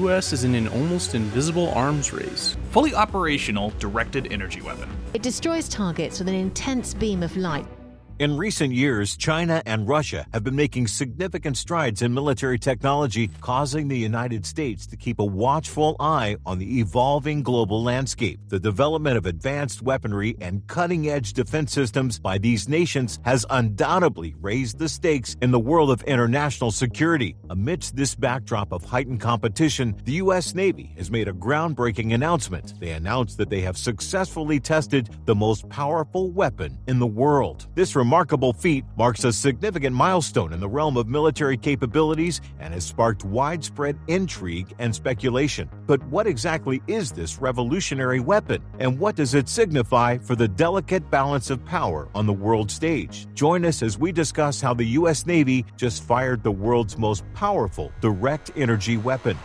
U.S. is in an almost invisible arms race. Fully operational directed energy weapon. It destroys targets with an intense beam of light in recent years, China and Russia have been making significant strides in military technology, causing the United States to keep a watchful eye on the evolving global landscape. The development of advanced weaponry and cutting edge defense systems by these nations has undoubtedly raised the stakes in the world of international security. Amidst this backdrop of heightened competition, the U.S. Navy has made a groundbreaking announcement. They announced that they have successfully tested the most powerful weapon in the world. This remarkable feat marks a significant milestone in the realm of military capabilities and has sparked widespread intrigue and speculation. But what exactly is this revolutionary weapon, and what does it signify for the delicate balance of power on the world stage? Join us as we discuss how the U.S. Navy just fired the world's most powerful direct energy weapon.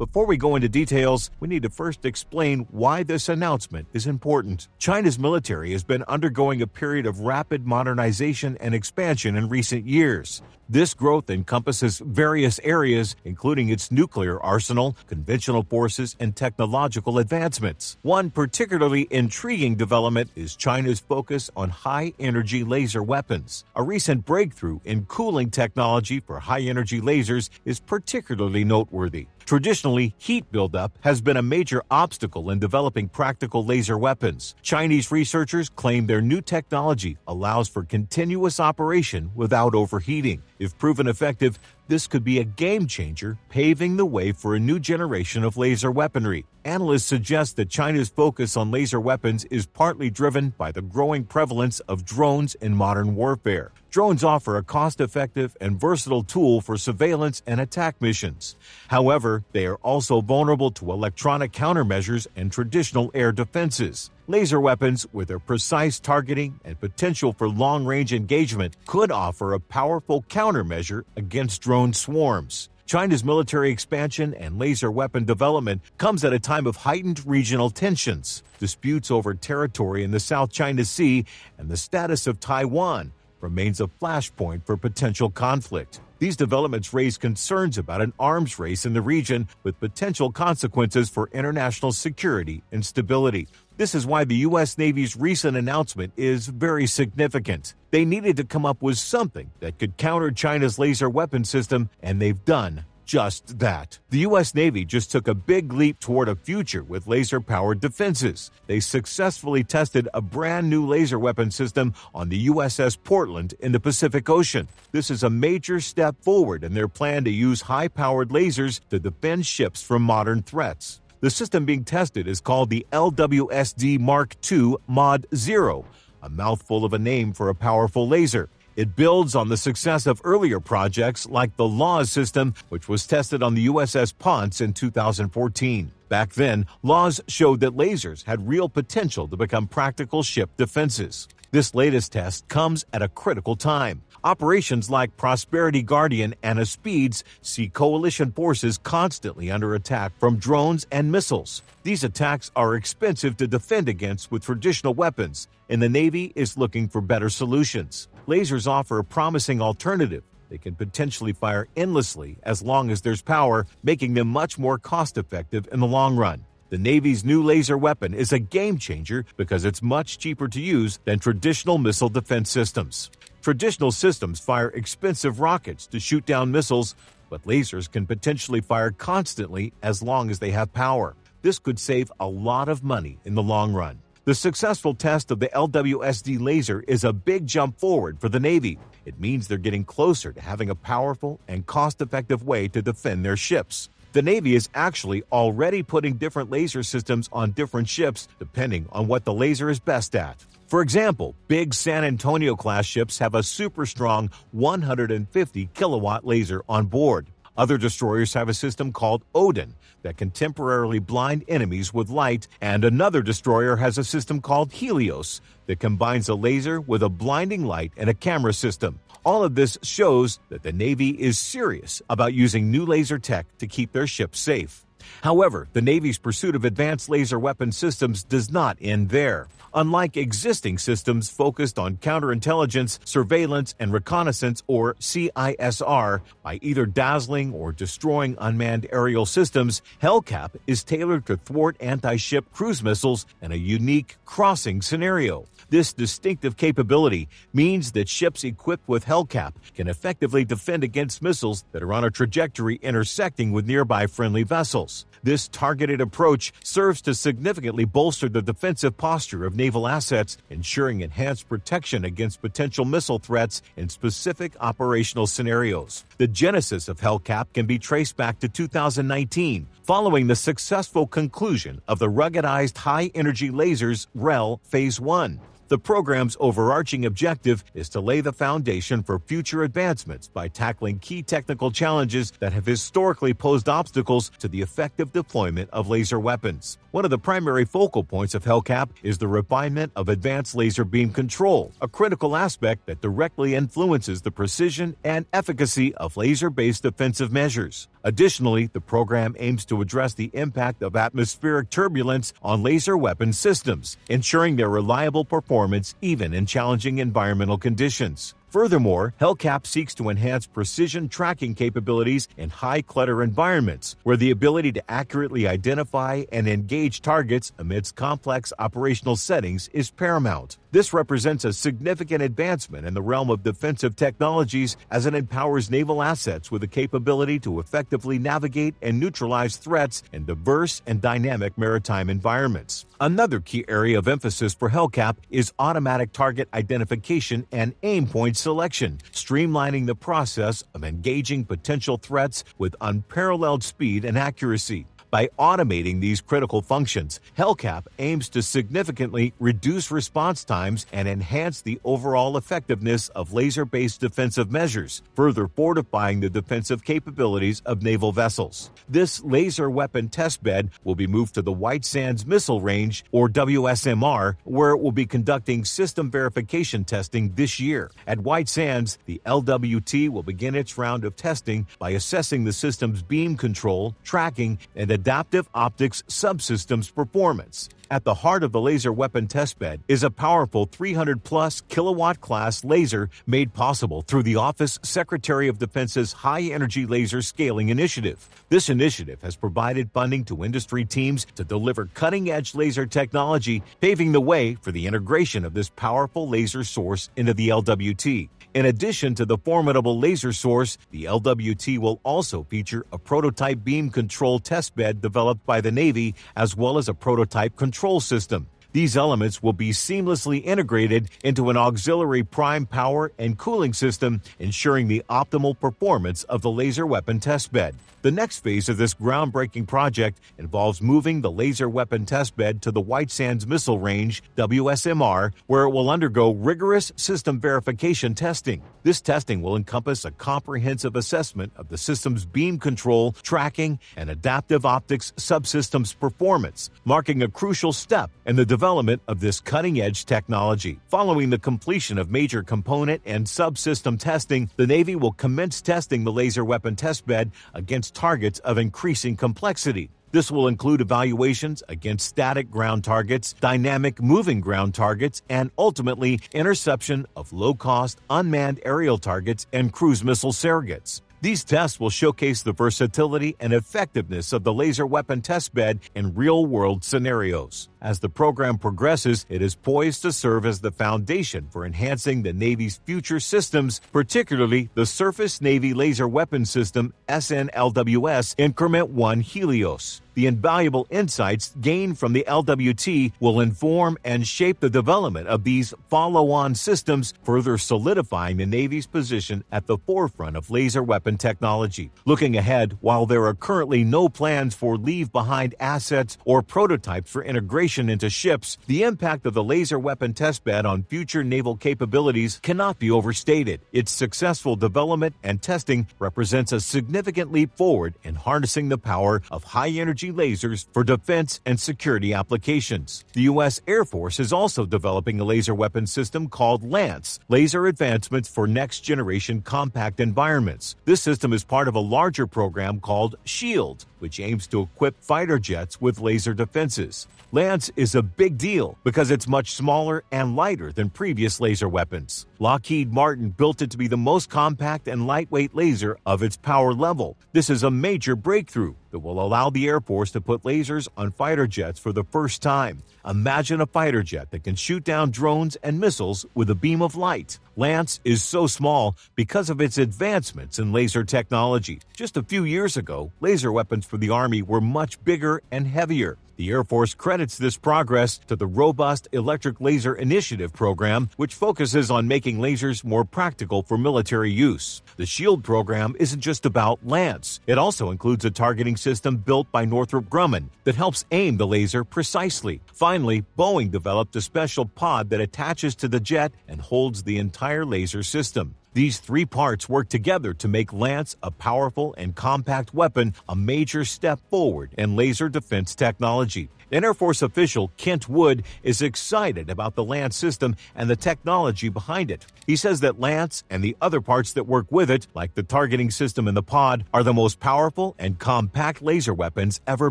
Before we go into details, we need to first explain why this announcement is important. China's military has been undergoing a period of rapid modernization and expansion in recent years. This growth encompasses various areas, including its nuclear arsenal, conventional forces, and technological advancements. One particularly intriguing development is China's focus on high energy laser weapons. A recent breakthrough in cooling technology for high energy lasers is particularly noteworthy. Traditionally, heat buildup has been a major obstacle in developing practical laser weapons. Chinese researchers claim their new technology allows for continuous operation without overheating. If proven effective, this could be a game changer, paving the way for a new generation of laser weaponry. Analysts suggest that China's focus on laser weapons is partly driven by the growing prevalence of drones in modern warfare. Drones offer a cost effective and versatile tool for surveillance and attack missions. However, they are also vulnerable to electronic countermeasures and traditional air defenses. Laser weapons, with their precise targeting and potential for long range engagement, could offer a powerful countermeasure against drone swarms. China's military expansion and laser weapon development comes at a time of heightened regional tensions. Disputes over territory in the South China Sea and the status of Taiwan remains a flashpoint for potential conflict. These developments raise concerns about an arms race in the region with potential consequences for international security and stability. This is why the U.S. Navy's recent announcement is very significant. They needed to come up with something that could counter China's laser weapon system, and they've done just that. The U.S. Navy just took a big leap toward a future with laser powered defenses. They successfully tested a brand new laser weapon system on the USS Portland in the Pacific Ocean. This is a major step forward in their plan to use high powered lasers to defend ships from modern threats. The system being tested is called the LWSD Mark II Mod 0, a mouthful of a name for a powerful laser. It builds on the success of earlier projects like the LAWS system, which was tested on the USS Ponce in 2014. Back then, LAWS showed that lasers had real potential to become practical ship defenses. This latest test comes at a critical time. Operations like Prosperity Guardian and Aspides see coalition forces constantly under attack from drones and missiles. These attacks are expensive to defend against with traditional weapons, and the Navy is looking for better solutions. Lasers offer a promising alternative. They can potentially fire endlessly as long as there's power, making them much more cost effective in the long run. The Navy's new laser weapon is a game changer because it's much cheaper to use than traditional missile defense systems. Traditional systems fire expensive rockets to shoot down missiles, but lasers can potentially fire constantly as long as they have power. This could save a lot of money in the long run. The successful test of the LWSD laser is a big jump forward for the Navy. It means they're getting closer to having a powerful and cost effective way to defend their ships. The Navy is actually already putting different laser systems on different ships depending on what the laser is best at. For example, big San Antonio class ships have a super strong 150 kilowatt laser on board. Other destroyers have a system called Odin that can temporarily blind enemies with light, and another destroyer has a system called Helios that combines a laser with a blinding light and a camera system. All of this shows that the Navy is serious about using new laser tech to keep their ships safe. However, the Navy's pursuit of advanced laser weapon systems does not end there. Unlike existing systems focused on counterintelligence, surveillance, and reconnaissance, or CISR, by either dazzling or destroying unmanned aerial systems, HELCAP is tailored to thwart anti ship cruise missiles in a unique crossing scenario. This distinctive capability means that ships equipped with HELCAP can effectively defend against missiles that are on a trajectory intersecting with nearby friendly vessels. This targeted approach serves to significantly bolster the defensive posture of naval assets, ensuring enhanced protection against potential missile threats in specific operational scenarios. The genesis of HELCAP can be traced back to 2019, following the successful conclusion of the ruggedized high energy lasers REL Phase 1. The program's overarching objective is to lay the foundation for future advancements by tackling key technical challenges that have historically posed obstacles to the effective deployment of laser weapons. One of the primary focal points of HELCAP is the refinement of advanced laser beam control, a critical aspect that directly influences the precision and efficacy of laser based defensive measures. Additionally, the program aims to address the impact of atmospheric turbulence on laser weapon systems, ensuring their reliable performance even in challenging environmental conditions. Furthermore, HELCAP seeks to enhance precision tracking capabilities in high clutter environments, where the ability to accurately identify and engage targets amidst complex operational settings is paramount. This represents a significant advancement in the realm of defensive technologies as it empowers naval assets with the capability to effectively navigate and neutralize threats in diverse and dynamic maritime environments. Another key area of emphasis for HELCAP is automatic target identification and aim point selection, streamlining the process of engaging potential threats with unparalleled speed and accuracy. By automating these critical functions, HELCAP aims to significantly reduce response times and enhance the overall effectiveness of laser based defensive measures, further fortifying the defensive capabilities of naval vessels. This laser weapon testbed will be moved to the White Sands Missile Range, or WSMR, where it will be conducting system verification testing this year. At White Sands, the LWT will begin its round of testing by assessing the system's beam control, tracking, and adaptive optics subsystems performance. At the heart of the laser weapon testbed is a powerful 300 plus kilowatt class laser made possible through the Office Secretary of Defense's High Energy Laser Scaling Initiative. This initiative has provided funding to industry teams to deliver cutting edge laser technology, paving the way for the integration of this powerful laser source into the LWT. In addition to the formidable laser source, the LWT will also feature a prototype beam control testbed developed by the Navy, as well as a prototype control system. These elements will be seamlessly integrated into an auxiliary prime power and cooling system, ensuring the optimal performance of the laser weapon testbed. The next phase of this groundbreaking project involves moving the laser weapon testbed to the White Sands Missile Range, WSMR, where it will undergo rigorous system verification testing. This testing will encompass a comprehensive assessment of the system's beam control, tracking, and adaptive optics subsystems performance, marking a crucial step in the development of this cutting edge technology. Following the completion of major component and subsystem testing, the Navy will commence testing the laser weapon testbed against targets of increasing complexity. This will include evaluations against static ground targets, dynamic moving ground targets, and ultimately interception of low cost unmanned aerial targets and cruise missile surrogates. These tests will showcase the versatility and effectiveness of the laser weapon testbed in real world scenarios. As the program progresses, it is poised to serve as the foundation for enhancing the Navy's future systems, particularly the Surface Navy Laser Weapon System SNLWS Increment 1 Helios. The invaluable insights gained from the LWT will inform and shape the development of these follow on systems, further solidifying the Navy's position at the forefront of laser weapon technology. Looking ahead, while there are currently no plans for leave behind assets or prototypes for integration into ships, the impact of the laser weapon testbed on future naval capabilities cannot be overstated. Its successful development and testing represents a significant leap forward in harnessing the power of high energy technology lasers for defense and security applications. The U.S. Air Force is also developing a laser weapon system called LANCE, Laser Advancements for Next Generation Compact Environments. This system is part of a larger program called SHIELD, which aims to equip fighter jets with laser defenses. Lance is a big deal because it's much smaller and lighter than previous laser weapons. Lockheed Martin built it to be the most compact and lightweight laser of its power level. This is a major breakthrough that will allow the Air Force to put lasers on fighter jets for the first time. Imagine a fighter jet that can shoot down drones and missiles with a beam of light. Lance is so small because of its advancements in laser technology. Just a few years ago, laser weapons for the Army were much bigger and heavier. The Air Force credits this progress to the Robust Electric Laser Initiative program, which focuses on making lasers more practical for military use. The SHIELD program isn't just about Lance, it also includes a targeting system built by Northrop Grumman that helps aim the laser precisely. Finally, Boeing developed a special pod that attaches to the jet and holds the entire laser system. These three parts work together to make Lance a powerful and compact weapon, a major step forward in laser defense technology. An Air Force official, Kent Wood, is excited about the Lance system and the technology behind it. He says that Lance and the other parts that work with it, like the targeting system in the pod, are the most powerful and compact laser weapons ever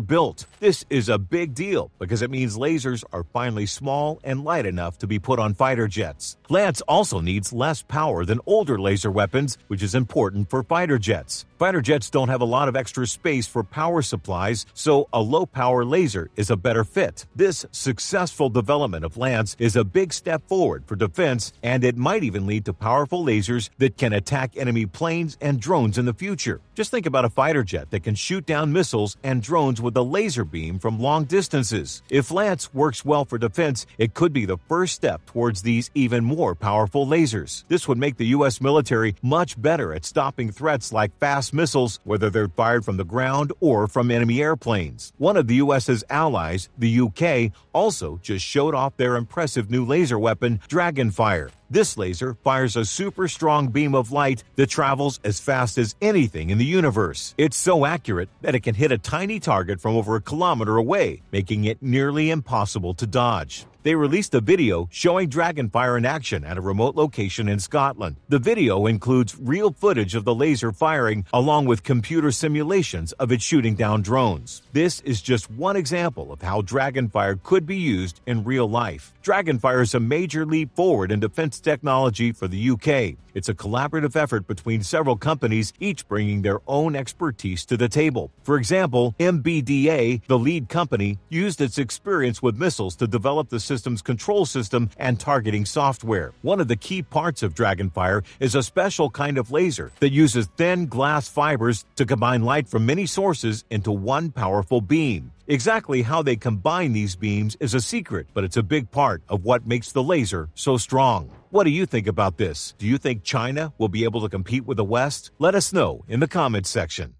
built. This is a big deal because it means lasers are finally small and light enough to be put on fighter jets. Lance also needs less power than older laser weapons, which is important for fighter jets. Fighter jets don't have a lot of extra space for power supplies, so a low power laser is a better fit. This successful development of Lance is a big step forward for defense, and it might even lead to powerful lasers that can attack enemy planes and drones in the future. Just think about a fighter jet that can shoot down missiles and drones with a laser beam from long distances. If Lance works well for defense, it could be the first step towards these even more powerful lasers. This would make the U.S. military much better at stopping threats like fast missiles, whether they're fired from the ground or from enemy airplanes. One of the U.S.'s allies, the UK, also just showed off their impressive new laser weapon, Dragonfire. This laser fires a super strong beam of light that travels as fast as anything in the universe. It's so accurate that it can hit a tiny target from over a kilometer away, making it nearly impossible to dodge. They released a video showing Dragonfire in action at a remote location in Scotland. The video includes real footage of the laser firing along with computer simulations of it shooting down drones. This is just one example of how Dragonfire could be used in real life. Dragonfire is a major leap forward in defense technology for the UK. It's a collaborative effort between several companies, each bringing their own expertise to the table. For example, MBDA, the lead company, used its experience with missiles to develop the system's control system and targeting software. One of the key parts of Dragonfire is a special kind of laser that uses thin glass fibers to combine light from many sources into one powerful beam. Exactly how they combine these beams is a secret, but it's a big part of what makes the laser so strong. What do you think about this? Do you China will be able to compete with the West? Let us know in the comments section.